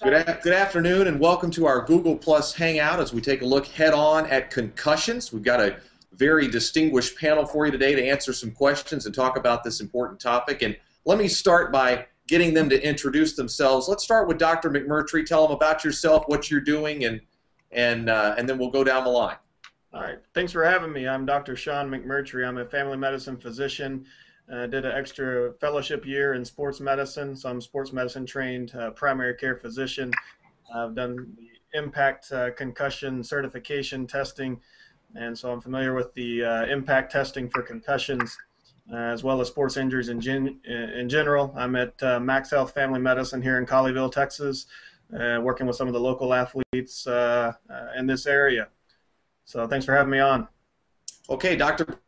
Good, good afternoon and welcome to our Google Plus Hangout as we take a look head on at concussions. We've got a very distinguished panel for you today to answer some questions and talk about this important topic. And let me start by getting them to introduce themselves. Let's start with Dr. McMurtry. Tell them about yourself, what you're doing, and and uh, and then we'll go down the line. All right. Thanks for having me. I'm Dr. Shaun McMurtry. I'm a family medicine physician. Uh, did an extra fellowship year in sports medicine, so I'm sports medicine trained uh, primary care physician. I've done the ImPACT uh, concussion certification testing, and so I'm familiar with the uh, ImPACT testing for concussions uh, as well as sports injuries in, gen- in general. I'm at uh, Max Health Family Medicine here in Colleyville, Texas, working with some of the local athletes in this area. So thanks for having me on. Okay, Dr.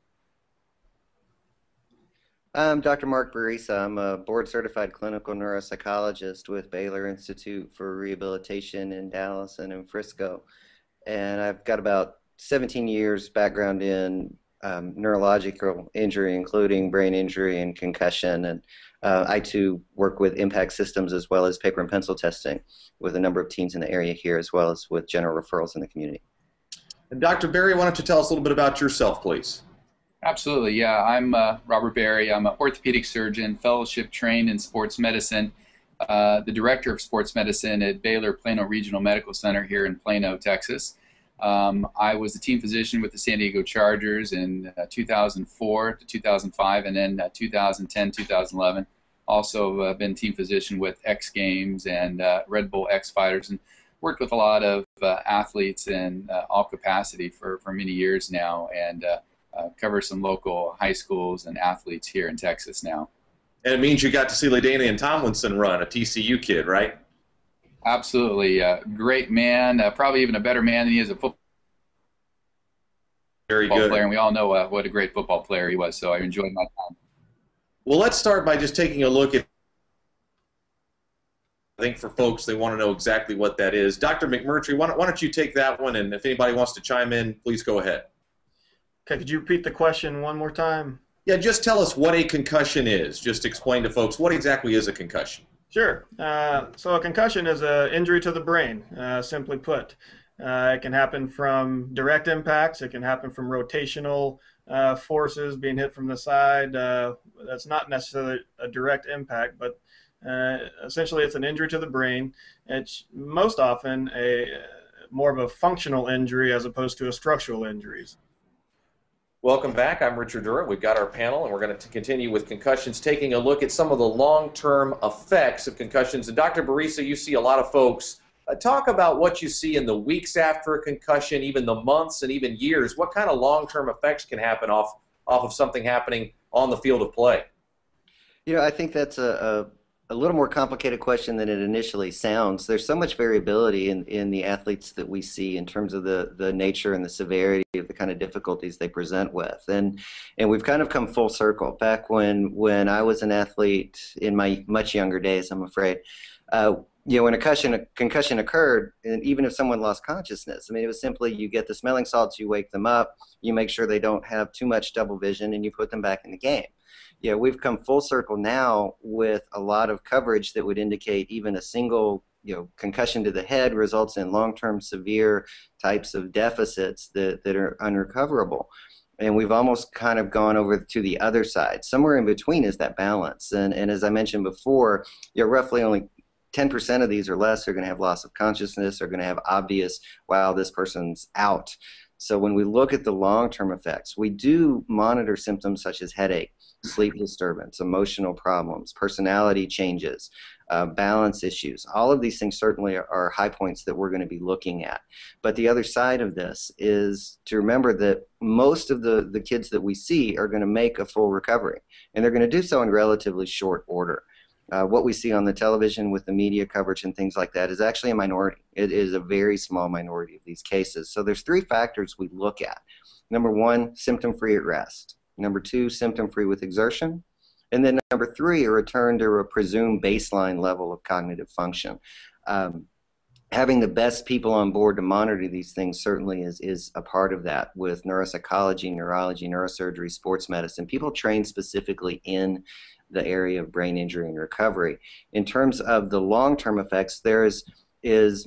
I'm Dr. Mark Barisa. I'm a board certified clinical neuropsychologist with Baylor Institute for Rehabilitation in Dallas and in Frisco. And I've got about 17 years background in um, neurological injury, including brain injury and concussion. And uh, I too work with ImPACT systems as well as paper and pencil testing with a number of teams in the area here, as well as with general referrals in the community. And Dr. Berry, why don't you tell us a little bit about yourself, please? Absolutely, yeah. I'm uh, Robert Berry. I'm an orthopedic surgeon, fellowship trained in sports medicine, uh, the director of sports medicine at Baylor Plano Regional Medical Center here in Plano, Texas. Um, I was the team physician with the San Diego Chargers in uh, 2004 to 2005, and then uh, 2010, 2011. Also, uh, been team physician with X Games and uh, Red Bull X Fighters, and worked with a lot of athletes in all capacity for, for many years now. And uh, cover some local high schools and athletes here in Texas now. And it means you got to see LaDainian Tomlinson run, a TCU kid, right? Absolutely. Uh, great man, uh, probably even a better man than he is a football Very good. player. And we all know uh, what a great football player he was, so I enjoyed my time. Well, let's start by just taking a look at I think for folks, they want to know exactly what that is. Dr. McMurtry, why don't, why don't you take that one, and if anybody wants to chime in, please go ahead. Okay, could you repeat the question one more time? Yeah, just tell us what a concussion is. Just explain to folks what exactly is a concussion. Sure. Uh, so a concussion is an injury to the brain, uh, simply put. Uh, it can happen from direct impacts. It can happen from rotational uh, forces being hit from the side. Uh, that's not necessarily a direct impact, but uh, essentially it's an injury to the brain. It's most often a more of a functional injury as opposed to a structural injuries. Welcome back. I'm Richard Durrett. We've got our panel, and we're going to continue with concussions, taking a look at some of the long-term effects of concussions. And Dr. Barisa, you see a lot of folks uh, talk about what you see in the weeks after a concussion, even the months and even years. What kind of long-term effects can happen off off of something happening on the field of play? You know, I think that's a, a a little more complicated question than it initially sounds. There's so much variability in, in the athletes that we see in terms of the, the nature and the severity of the kind of difficulties they present with. And and we've kind of come full circle. Back when when I was an athlete in my much younger days, I'm afraid, uh, you know, when a concussion, a concussion occurred, and even if someone lost consciousness, I mean, it was simply you get the smelling salts, you wake them up, you make sure they don't have too much double vision, and you put them back in the game yeah, we've come full circle now with a lot of coverage that would indicate even a single you know concussion to the head results in long-term severe types of deficits that, that are unrecoverable. And we've almost kind of gone over to the other side. Somewhere in between is that balance. And, and as i mentioned before you know roughly only 10% of these or less are going to have loss of consciousness are going to have obvious wow this person's out so when we look at the long-term effects we do monitor symptoms such as headache sleep disturbance, emotional problems, personality changes, uh, balance issues. All of these things certainly are, are high points that we're going to be looking at. But the other side of this is to remember that most of the, the kids that we see are going to make a full recovery, and they're going to do so in relatively short order. Uh, what we see on the television with the media coverage and things like that is actually a minority. It is a very small minority of these cases. So there's three factors we look at. Number one, symptom free at rest. Number two, symptom free with exertion. And then number three, a return to a presumed baseline level of cognitive function. Um, having the best people on board to monitor these things certainly is is a part of that with neuropsychology, neurology, neurosurgery, sports medicine. People trained specifically in the area of brain injury and recovery. In terms of the long-term effects, there is is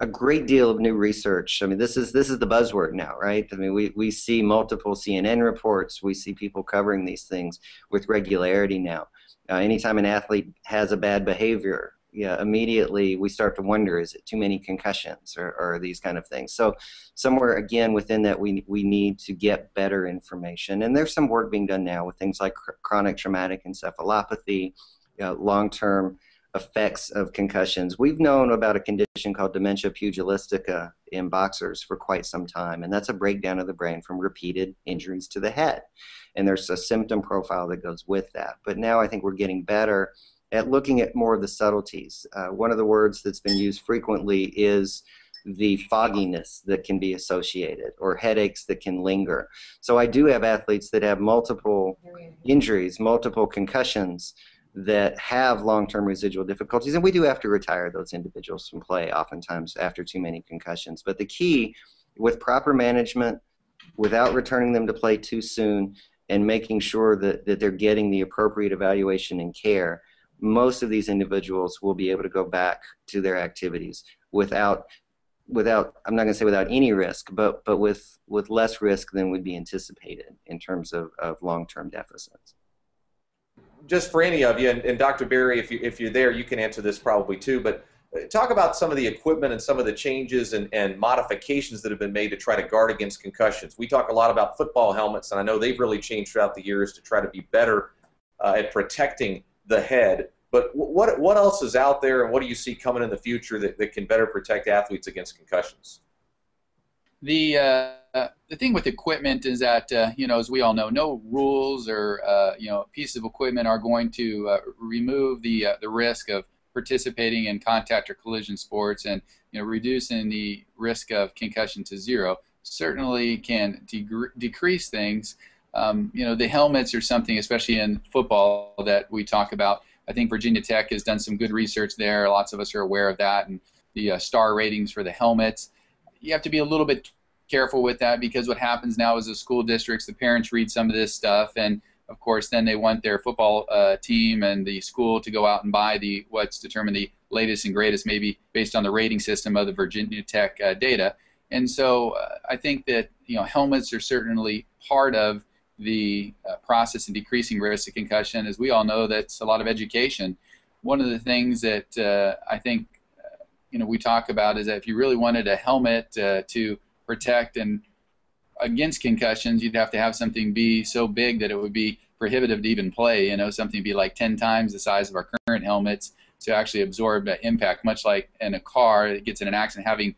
a great deal of new research. I mean, this is this is the buzzword now, right? I mean, we, we see multiple CNN reports. We see people covering these things with regularity now. Uh, anytime an athlete has a bad behavior, yeah, immediately we start to wonder: is it too many concussions or, or these kind of things? So, somewhere again within that, we we need to get better information, and there's some work being done now with things like cr- chronic traumatic encephalopathy, you know, long-term effects of concussions. We've known about a condition called dementia pugilistica in boxers for quite some time, and that's a breakdown of the brain from repeated injuries to the head. And there's a symptom profile that goes with that. But now I think we're getting better at looking at more of the subtleties. Uh, one of the words that's been used frequently is the fogginess that can be associated or headaches that can linger. So I do have athletes that have multiple injuries, multiple concussions that have long-term residual difficulties and we do have to retire those individuals from play oftentimes after too many concussions. But the key with proper management without returning them to play too soon and making sure that, that they're getting the appropriate evaluation and care most of these individuals will be able to go back to their activities without without I'm not going to say without any risk, but but with with less risk than would be anticipated in terms of, of long-term deficits. Just for any of you, and, and Dr. Berry, if you if you're there, you can answer this probably too. But uh, talk about some of the equipment and some of the changes and, and modifications that have been made to try to guard against concussions. We talk a lot about football helmets, and I know they've really changed throughout the years to try to be better uh, at protecting the head. But what what else is out there, and what do you see coming in the future that, that can better protect athletes against concussions? The uh, the thing with equipment is that uh, you know, as we all know, no rules or uh, you know pieces of equipment are going to uh, remove the uh, the risk of participating in contact or collision sports, and you know, reducing the risk of concussion to zero. Certainly can de- decrease things um, you know, the helmets are something, especially in football, that we talk about. I think Virginia Tech has done some good research there. Lots of us are aware of that, and the uh, star ratings for the helmets. You have to be a little bit careful with that because what happens now is the school districts, the parents read some of this stuff, and of course, then they want their football uh, team and the school to go out and buy the what's determined the latest and greatest, maybe based on the rating system of the Virginia Tech uh, data. And so uh, I think that you know helmets are certainly part of the uh, process in decreasing risk of concussion, as we all know, that's a lot of education. One of the things that uh, I think uh, you know we talk about is that if you really wanted a helmet uh, to protect and against concussions, you'd have to have something be so big that it would be prohibitive to even play. You know, something be like 10 times the size of our current helmets to actually absorb that impact, much like in a car that gets in an accident having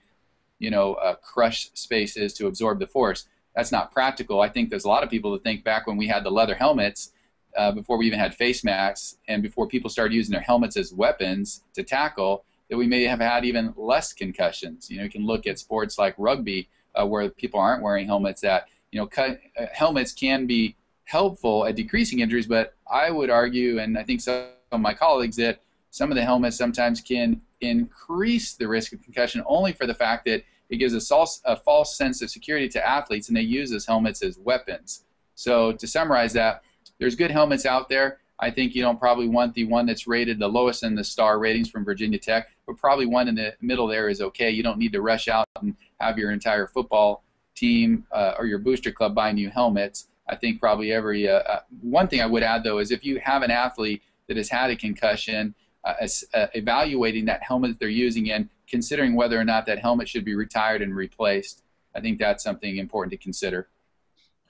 you know, uh, crush spaces to absorb the force that's not practical. I think there's a lot of people that think back when we had the leather helmets, uh, before we even had face masks, and before people started using their helmets as weapons to tackle, that we may have had even less concussions. You know, you can look at sports like rugby, uh, where people aren't wearing helmets. That you know, cut, uh, helmets can be helpful at decreasing injuries, but I would argue, and I think some of my colleagues, that some of the helmets sometimes can increase the risk of concussion only for the fact that it gives a false, a false sense of security to athletes, and they use those helmets as weapons. So to summarize that, there's good helmets out there. I think you don't probably want the one that's rated the lowest in the star ratings from Virginia Tech, but probably one in the middle there is okay. You don't need to rush out and have your entire football team uh, or your booster club buy new helmets. I think probably every uh, uh, one thing I would add though is if you have an athlete that has had a concussion, uh, uh evaluating that helmet that they're using and considering whether or not that helmet should be retired and replaced. I think that's something important to consider.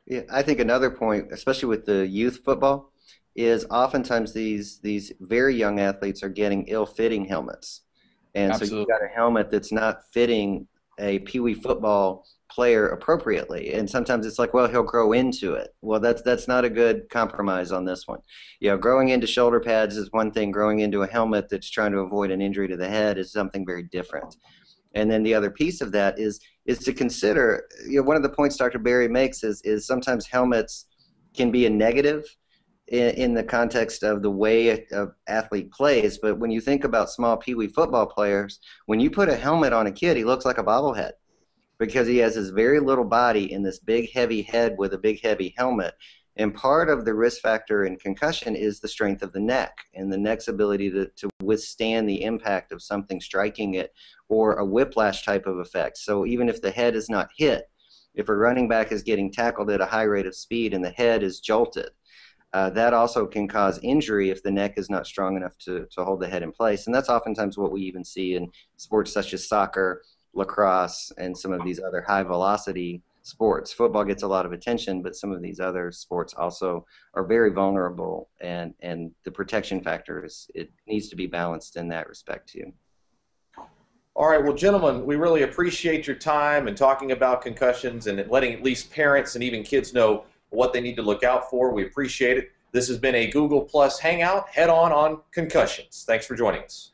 Yeah, I think another point, especially with the youth football, is oftentimes these these very young athletes are getting ill-fitting helmets, and Absolutely. so you've got a helmet that's not fitting a pee wee football player appropriately. And sometimes it's like well he'll grow into it. Well that's that's not a good compromise on this one. You know growing into shoulder pads is one thing. Growing into a helmet that's trying to avoid an injury to the head is something very different. And then the other piece of that is is to consider you know one of the points dr Berry makes is is sometimes helmets can be a negative in, the context of the way an athlete plays. But when you think about small pee wee football players, when you put a helmet on a kid, he looks like a bobblehead because he has his very little body in this big heavy head with a big heavy helmet. And part of the risk factor in concussion is the strength of the neck and the neck's ability to, to withstand the impact of something striking it or a whiplash type of effect. So even if the head is not hit, if a running back is getting tackled at a high rate of speed and the head is jolted, uh, that also can cause injury if the neck is not strong enough to, to hold the head in place. And that's oftentimes what we even see in sports such as soccer, lacrosse, and some of these other high velocity sports. Football gets a lot of attention, but some of these other sports also are very vulnerable, and, and the protection factor is it needs to be balanced in that respect too. All right, well, gentlemen, we really appreciate your time and talking about concussions and letting at least parents and even kids know what they need to look out for. We appreciate it. This has been a Google Plus Hangout head on on concussions. Thanks for joining us.